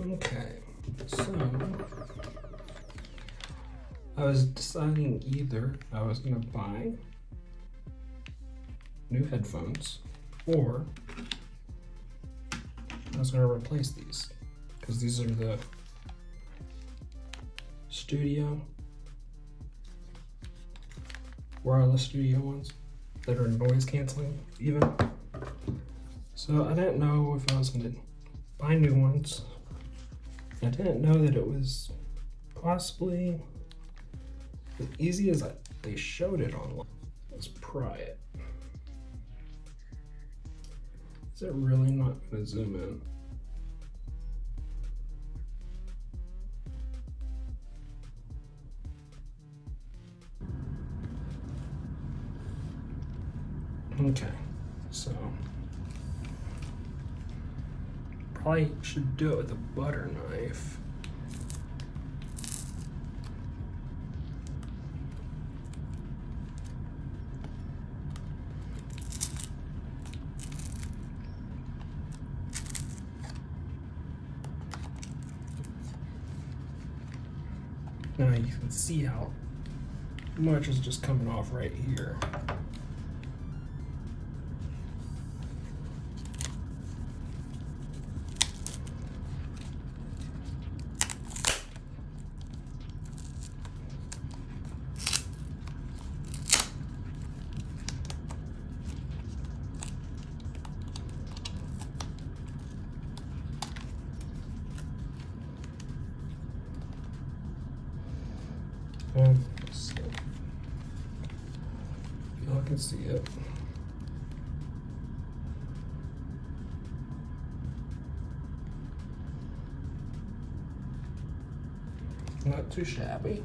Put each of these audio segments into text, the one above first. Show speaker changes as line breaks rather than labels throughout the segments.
Okay, so I was deciding either I was gonna buy new headphones or I was gonna replace these because these are the studio wireless studio ones that are noise canceling even. So I didn't know if I was gonna buy new ones. I didn't know that it was possibly as easy as I, they showed it online. Let's pry it. Is it really not gonna zoom in? Okay, so probably should do it with a butter knife. Now you can see how much is just coming off right here. Um, so y'all can see it. Not too shabby.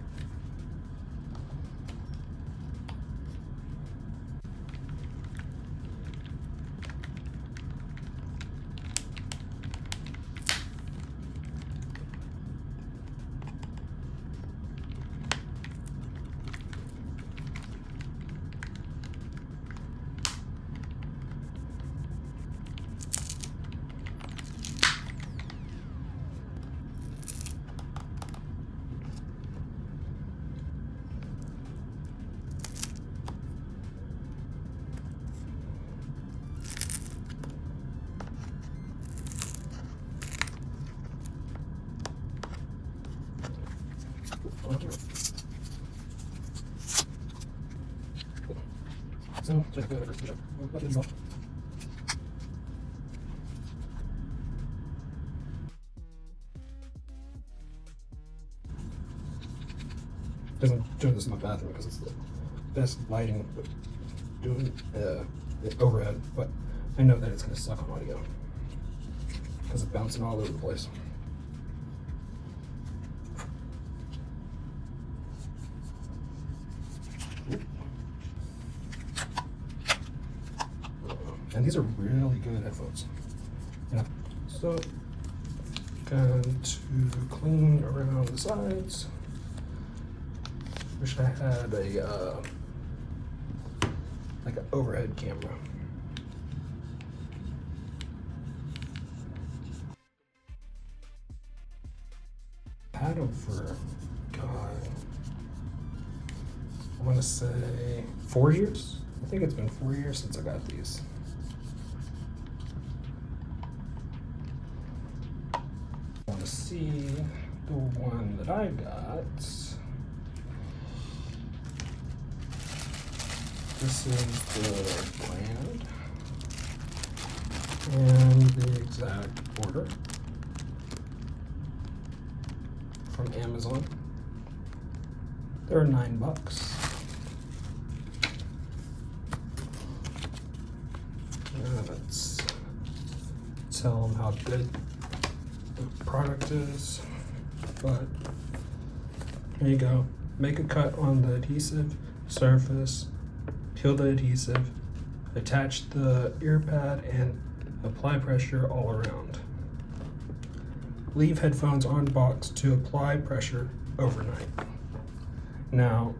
Check it out. What is that? Doesn't do this in my bathroom because it's the best lighting doing uh, it overhead, but I know that it's gonna suck on audio because it's bouncing all over the place. And these are really good headphones. Yeah. So, going to clean around the sides. Wish I had a uh, like an overhead camera. Had them for God, I want to say four years. I think it's been four years since I got these. See the one that I got. This is the brand and the exact order from Amazon. They're nine bucks. Let's tell them how good the product is, but there you go. Make a cut on the adhesive surface, peel the adhesive, attach the ear pad, and apply pressure all around. Leave headphones on box to apply pressure overnight. Now,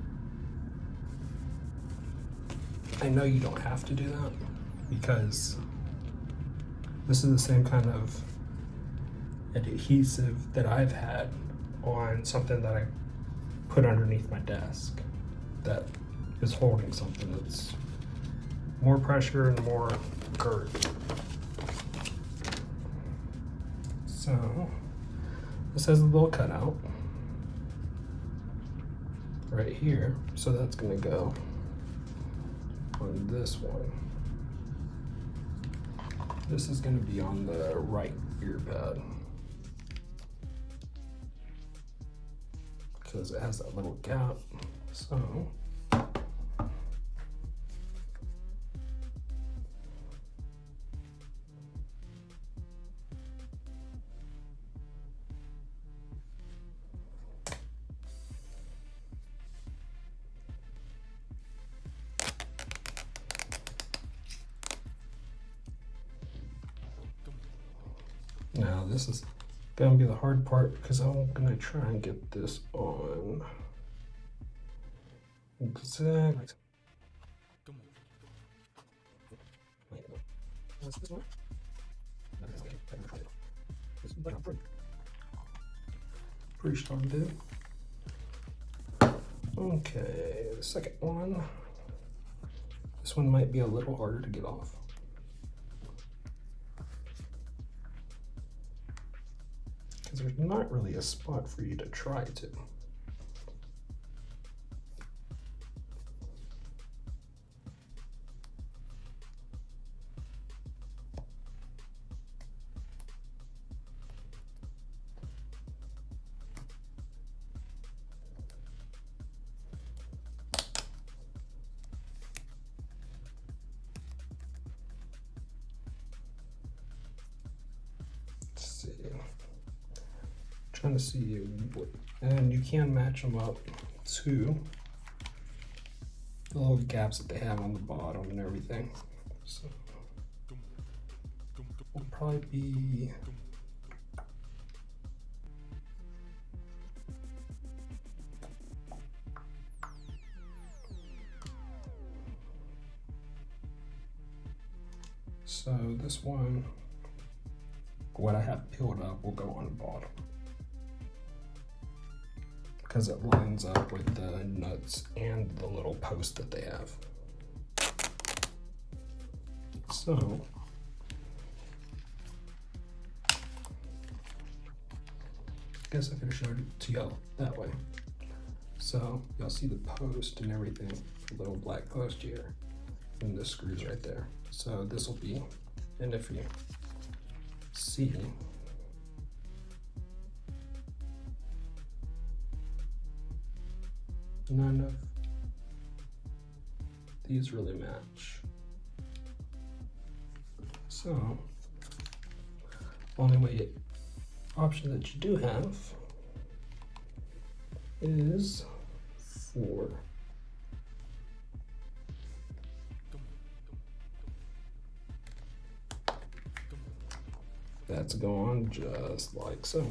I know you don't have to do that because this is the same kind of adhesive that I've had on something that I put underneath my desk that is holding something that's more pressure and more girth. So this has a little cutout right here. So that's gonna go on this one. This is gonna be on the right ear pad. Because it has that little gap. So Now this is gonna be the hard part because I'm gonna try and get this on exactly. Pretty strong dude. Okay, the second one. This one might be a little harder to get off. Because there's not really a spot for you to try to. Trying to see and you can match them up to the little gaps that they have on the bottom and everything. So will probably be So this one, what I have peeled up will go on the bottom because it lines up with the nuts and the little post that they have. So, I guess I could have showed it to y'all that way. So y'all see the post and everything, the little black post here, and the screws right there. So this will be, and if you see none of these really match. So, only way option that you do have is for that's go on just like so.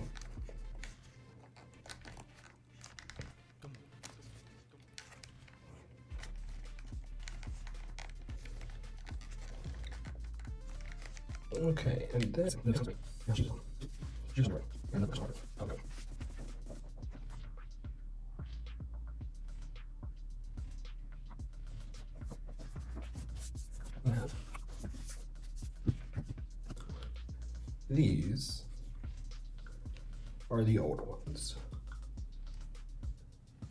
Okay, and then okay. Now, these are the old ones.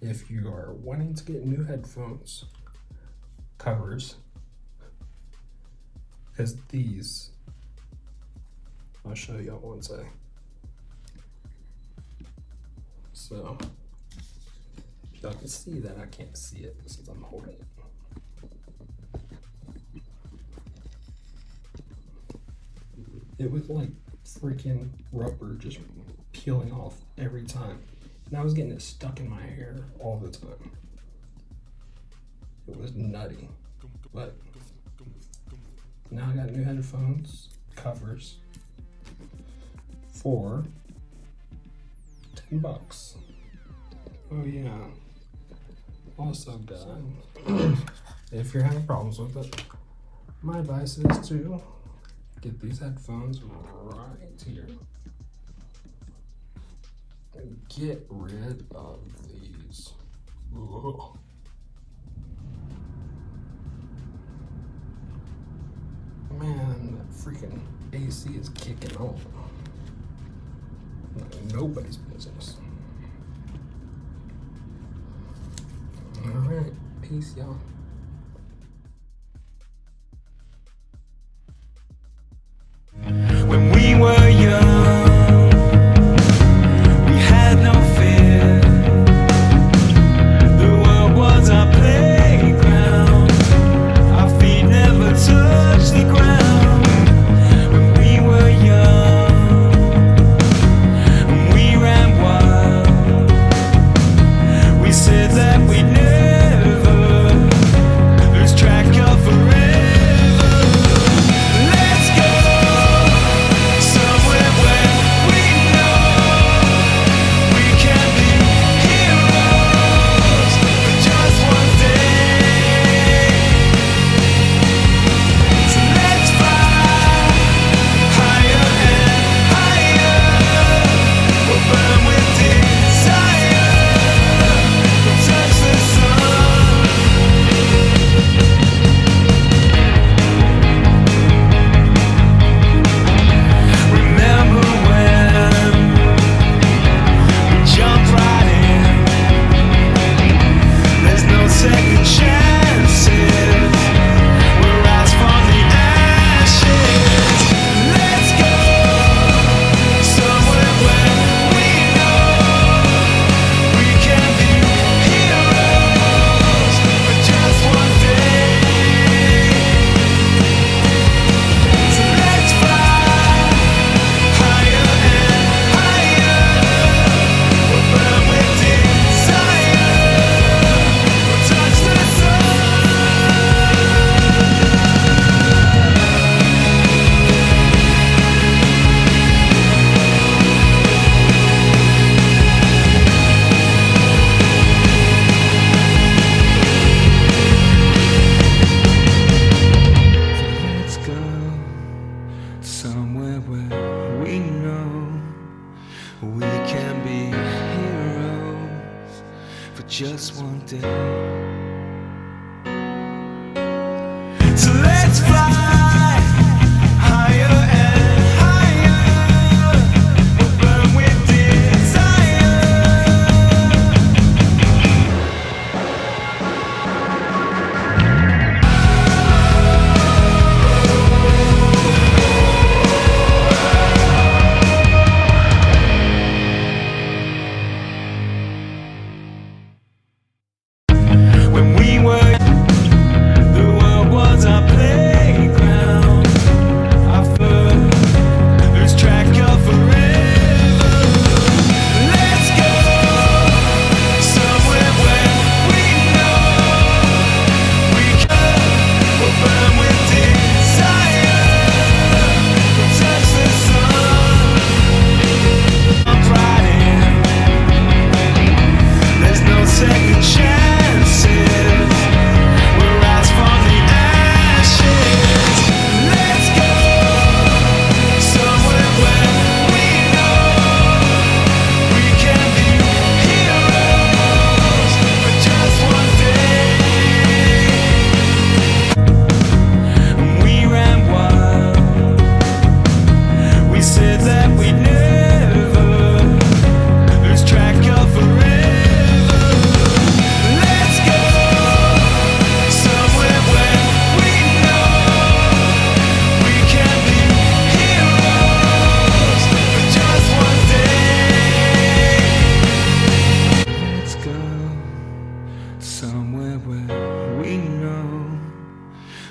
If you are wanting to get new headphones covers, because these I'll show y'all one sec. So, y'all can see that I can't see it since I'm holding it. It was like freaking rubber just peeling off every time. And I was getting it stuck in my hair all the time. It was nutty. But now I got new headphones, covers, for 10 bucks. Oh yeah. Also done. Uh, if you're having problems with it, my advice is to get these headphones right here. And get rid of these. Whoa. Man, that freaking AC is kicking off nobody's business.
All right, peace, y'all.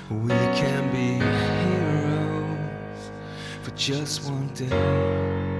We can be heroes for just one day.